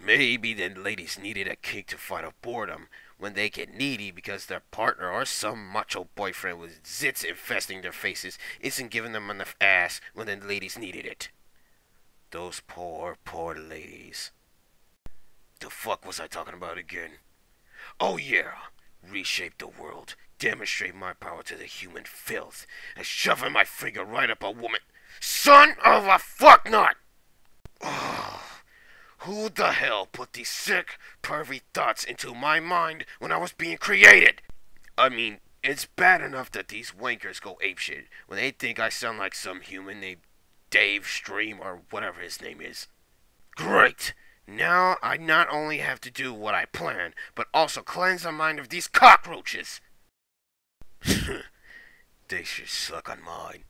Maybe the ladies needed a kick to fight off boredom when they get needy because their partner or some macho boyfriend with zits infesting their faces isn't giving them enough ass when the ladies needed it. Those poor, poor ladies. The fuck was I talking about again? Oh yeah, reshape the world, demonstrate my power to the human filth, and shoving my finger right up a woman. Son of a fucknut! Who the hell put these sick, pervy thoughts into my mind when I was being created? I mean, it's bad enough that these wankers go apeshit when they think I sound like some human named Dave Stream or whatever his name is. Great! Now I not only have to do what I plan, but also cleanse the mind of these cockroaches. they should suck on mine.